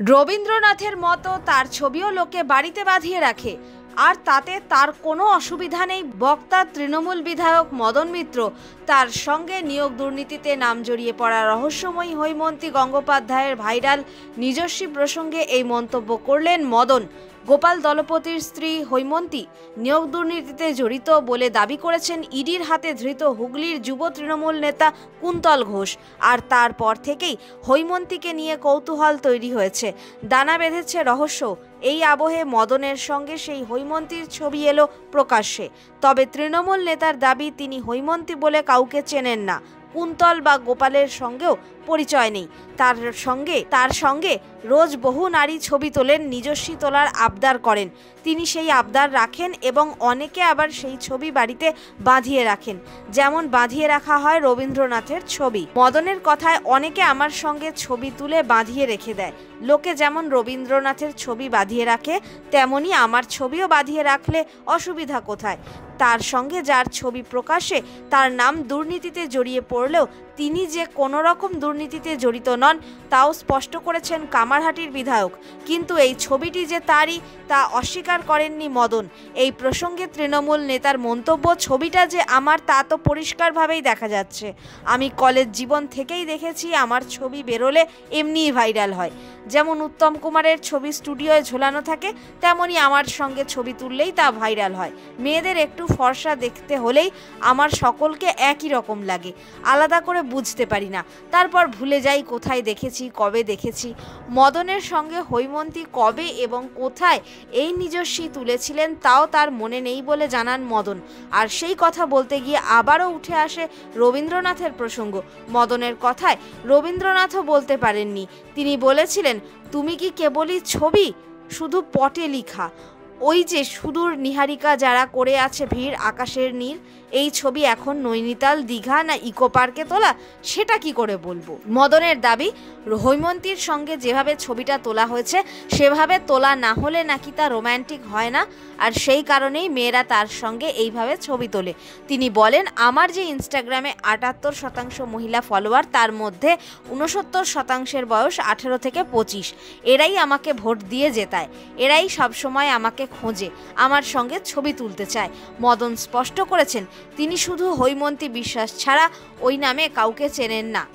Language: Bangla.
রবীন্দ্রনাথের মতো তার ছবিও লোকে বাড়িতে বাঁধিয়ে রাখে। আর তাতে তার কোনো অসুবিধা নেই। বক্তা, তৃণমূল বিধায়ক মদন মিত্র তার সঙ্গে নিয়োগ দুর্নীতিতে নাম জড়িয়ে পড়া রহস্যময়ী হৈমন্তী গঙ্গোপাধ্যায়ের ভাইরাল নিজস্বী প্রসঙ্গে এই মন্তব্য করলেন মদন। গোপাল দলপতির স্ত্রী হৈমন্তী নিয়োগ দুর্নীতিতে জড়িত বলে দাবি করেছেন ইডির হাতে ধৃত হুগলির যুব তৃণমূল নেতা কুন্তল ঘোষ। আর তারপর থেকেই হৈমন্তীকে নিয়ে কৌতূহল তৈরি হয়েছে। দানা বেঁধেছে রহস্য। এই আবহে মদনের সঙ্গে সেই হৈমন্তীর ছবি এলো প্রকাশ্যে। তবে তৃণমূল নেতার দাবি তিনি হৈমন্তী বলে কাউকে চেনেন না। কুন্তল বা গোপালের সঙ্গেও পরিচয় নেই। তার সঙ্গে তার সঙ্গে রোজ বহু নারী ছবি তোলেন, নিজস্বী তোলার আবদার করেন। তিনি সেই আবদার রাখেন এবং অনেকে আবার সেই ছবি বাড়িতে বাঁধিয়ে রাখেন। যেমন বাঁধিয়ে রাখা হয় রবীন্দ্রনাথের ছবি। মদনের কথায় অনেকে আমার সঙ্গে ছবি তুলে বাঁধিয়ে রেখে দেয়। লোকে যেমন রবীন্দ্রনাথের ছবি বাঁধিয়ে রাখে, তেমনি আমার ছবিও বাঁধিয়ে রাখলে অসুবিধা কোথায়? তার সঙ্গে যার ছবি প্রকাশে তার নাম দুর্নীতিতে জড়িয়ে পড়লেও তিনি যে কোনো রকম দুর্নীতিতে জড়িত নন, তাও স্পষ্ট করেছেন কামারহাটির বিধায়ক। কিন্তু এই ছবিটি যে তারই, তা অস্বীকার করেননি মদন। এই প্রসঙ্গে তৃণমূল নেতার মন্তব্য, ছবিটা যে আমার, তা তো পরিষ্কারভাবেই দেখা যাচ্ছে। আমি কলেজ জীবন থেকেই দেখেছি, আমার ছবি বেরোলে এমনিই ভাইরাল হয়। যেমন উত্তম কুমারের ছবি স্টুডিওয়ে ঝোলানো থাকে তেমনই আমার সঙ্গে ছবি তুললেই তা ভাইরাল হয়। মেয়েদের একটু ফর্সা দেখতে হলেই আমার সকলকে একই রকম লাগে। আলাদা করে বুঝতে পারি না। তারপর ভুলে যাই কোথায় দেখেছি, কবে দেখেছি। মদনের সঙ্গে হৈমন্তী কবে এবং কোথায় এই নিজস্বী তুলেছিলেন তাও তার মনে নেই বলে জানান মদন। আর সেই কথা বলতে গিয়ে আবারও উঠে আসে রবীন্দ্রনাথের প্রসঙ্গ। মদনের কথায় রবীন্দ্রনাথও বলতে পারেননি। তিনি বলেছিলেন, তুমি কি কেবলই ছবি, শুধু পটে লিখা? ওই যে সুদূর নিহারিকা যারা করে আছে ভিড়, আকাশের নীল, এই ছবি এখন নৈনিতাল, দীঘা না ইকো পার্কে তোলা, সেটা কি করে বলব? মদনের দাবি, হৈমন্তীর সঙ্গে যেভাবে ছবিটা তোলা হয়েছে, সেভাবে তোলা না হলে নাকি তা রোম্যান্টিক হয় না, আর সেই কারণেই মেয়েরা তার সঙ্গে এইভাবে ছবি তোলে। তিনি বলেন, আমার যে ইনস্টাগ্রামে আটাত্তর শতাংশ মহিলা ফলোয়ার, তার মধ্যে উনসত্তর শতাংশের বয়স আঠেরো থেকে পঁচিশ। এরাই আমাকে ভোট দিয়ে জেতায়। এরাই সবসময় আমাকে খোঁজে। আমার সঙ্গে ছবি তুলতে চায়। মদন স্পষ্ট করেছেন, তিনি শুধু হৈমন্তী বিশ্বাস ছাড়া ওই নামে কাউকে চেনেন না।